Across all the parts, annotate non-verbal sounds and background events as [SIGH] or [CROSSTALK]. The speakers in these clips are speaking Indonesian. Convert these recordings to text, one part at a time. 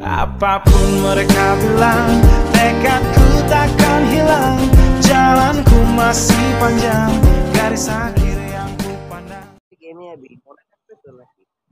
Apapun mereka bilang Tekadku takkan hilang Jalanku masih panjang Garis akhir yang ku pandang Game abhi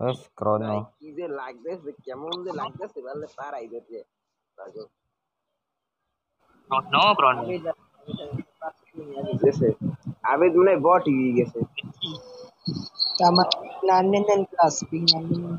बस क्रोनो इजे लाग देस केमन दे लाग देस वाले पार आई देते राजो नो ब्रो जैसे आवेद मने बॉट ही गेसे तमा नान नान क्लास पिंग नान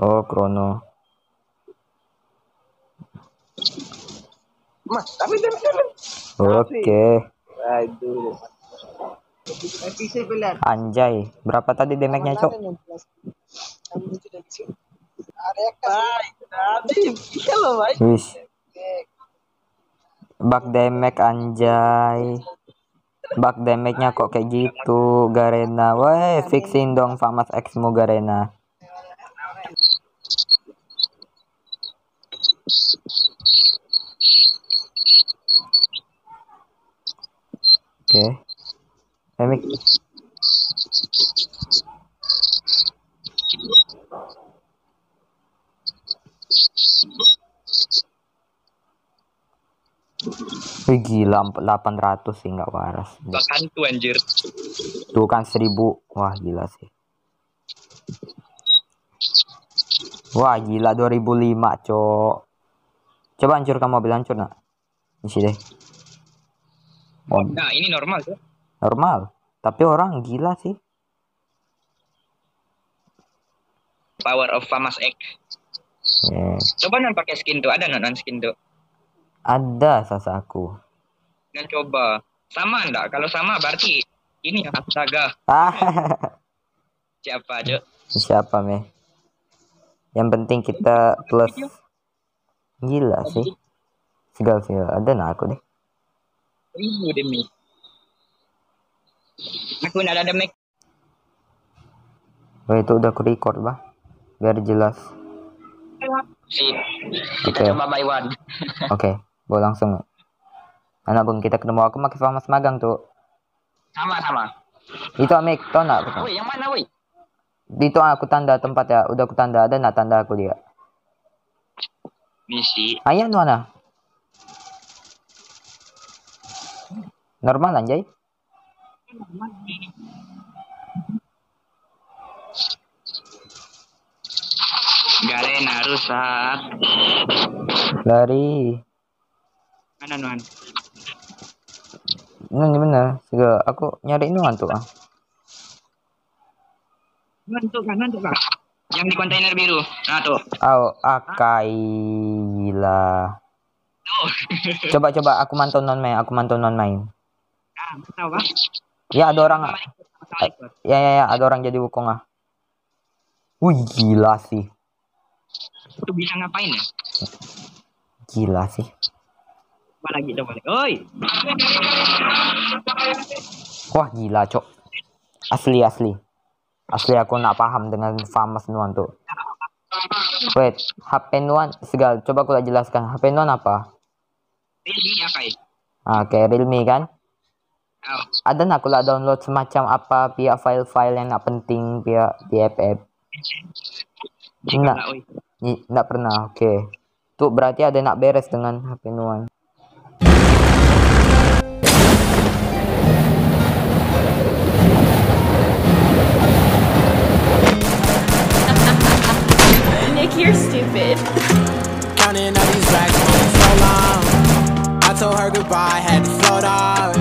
Oh, Krono. Mas, tapi. Oke. Aduh. Anjay, berapa tadi damage-nya, Cok? Wis. Bug damage anjay. Bug damage-nya kok kayak gitu, Garena. Weh, fixin dong Famas X-mu Garena. Oke. Remik. Wih gila 800 sih nggak waras. Bahkan tuh anjir. Tuh kan 1000. Wah gila sih. Wah gila 2005 cok. Coba hancurkan mobil hancur nak. Isi deh. Oh, Nah, ini normal tuh. normal. Tapi orang gila sih. Power of Famas X. Ya, Coba non pakai skin tuh, ada non non skin tuh. Ada sasaku. Dan coba. Sama enggak? Kalau sama berarti ini ya astaga. Ah, Siapa, Cok? siapa meh? Yang penting kita plus. Gila sih. Segal sih ada nah aku deh. Ribu demi. Aku nggak ada make. Wah itu udah aku record bah. Biar jelas. Sip. Kita Oke. coba buy one. [LAUGHS] Oke, gua langsung. Anak bung kita ketemu aku pakai famas magang tuh. Sama-sama. Itu Amik, tau nggak? Woi, yang mana, woi? Itu aku tanda tempat ya, udah aku tanda ada nak tanda aku dia. Misi. Ayan mana? Normal anjay. Garena rusak. Lari. Mana nuan? Ini bener. Sega aku nyari nuan tuh ah. Nuan tuh kan, nuan tuh kan. Yang di kontainer biru. Nah tuh. Oh, akai gila. Coba coba aku mantau non main, aku mantau non main. Ah, kan? Ya ada orang. Ikut. Ya ya ya ada orang jadi wukong ah. Wih gila sih. Itu bisa ngapain ya? Gila sih. Coba lagi, coba lagi. Oi. Wah gila cok. Asli asli. Asli aku nak paham dengan famous nuan tuh. Wait, HP nuan segal. Coba aku jelaskan. HP nuan apa? Apa ya? Ah, kayak Realme kan? Oh. Ada nak aku lah download semacam apa via file-file yang nak penting via lah, oi. Ni enggak pernah. Oke. Tuh berarti ada nak beres dengan HP nuan. You're stupid. Counting all these racks for so long. I told her goodbye, had to float off.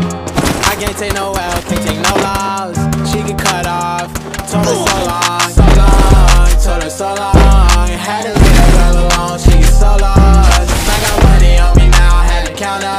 I can't take no L, can't take no loss. She cut off. Told her so long, so long. Told her so long. Had to leave girl alone, so lost. I got money on me now, had Counting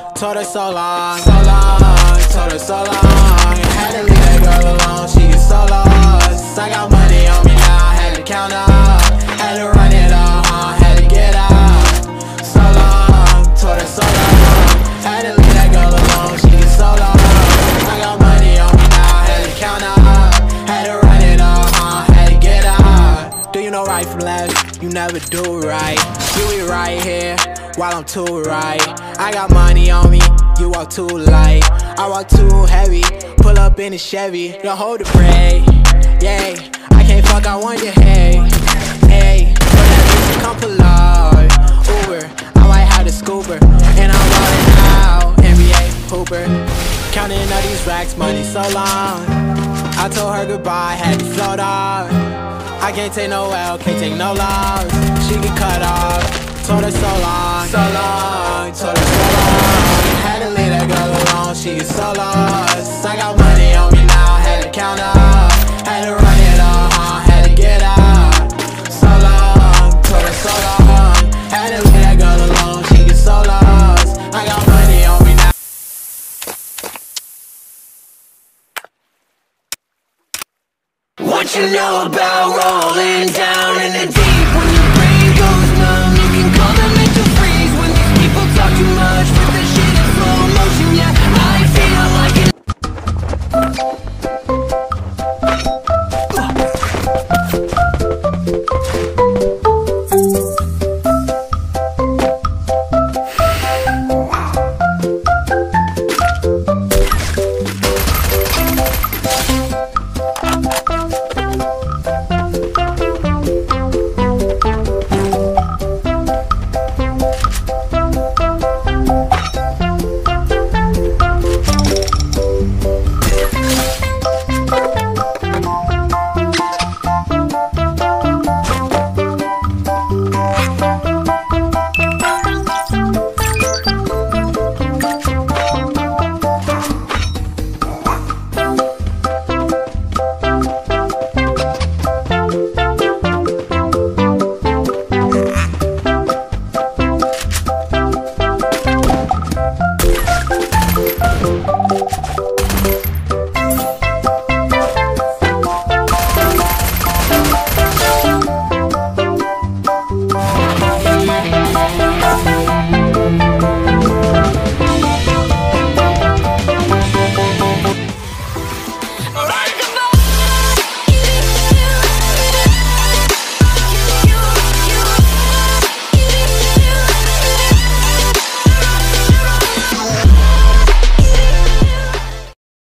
Told her so long, so long. Told her so long. Had to leave that girl alone. She get so lost. I got money on me now. Had to count up. Had to run it up. huh, Had to get out. So long. Told her so long. Had to leave that girl alone. She get so lost. I got money on me now. Had to count up. Had to run it up. huh, Had to get out. Do you know right from left? You never do right. You be right here while I'm too right. I got money on me, you walk too light. I walk too heavy, pull up in a Chevy. You hold the brake, yeah. I can't fuck, I want your hey, hey. So that bitch come pull up, Uber. I might have the scooper, and I'm rolling out, NBA Hooper. Counting all these racks, money so long. I told her goodbye, had to float off. I can't take no L, can't take no loss. She get cut off. Told her so long, so long, told her so long. Had to leave that girl alone, she get so lost. I got money on me now, had to count up. Had to run it up, huh, had to get out. So long, told her so long. Had to leave that girl alone, she get so lost. I got money on me now. What you know about rolling down? Thank you.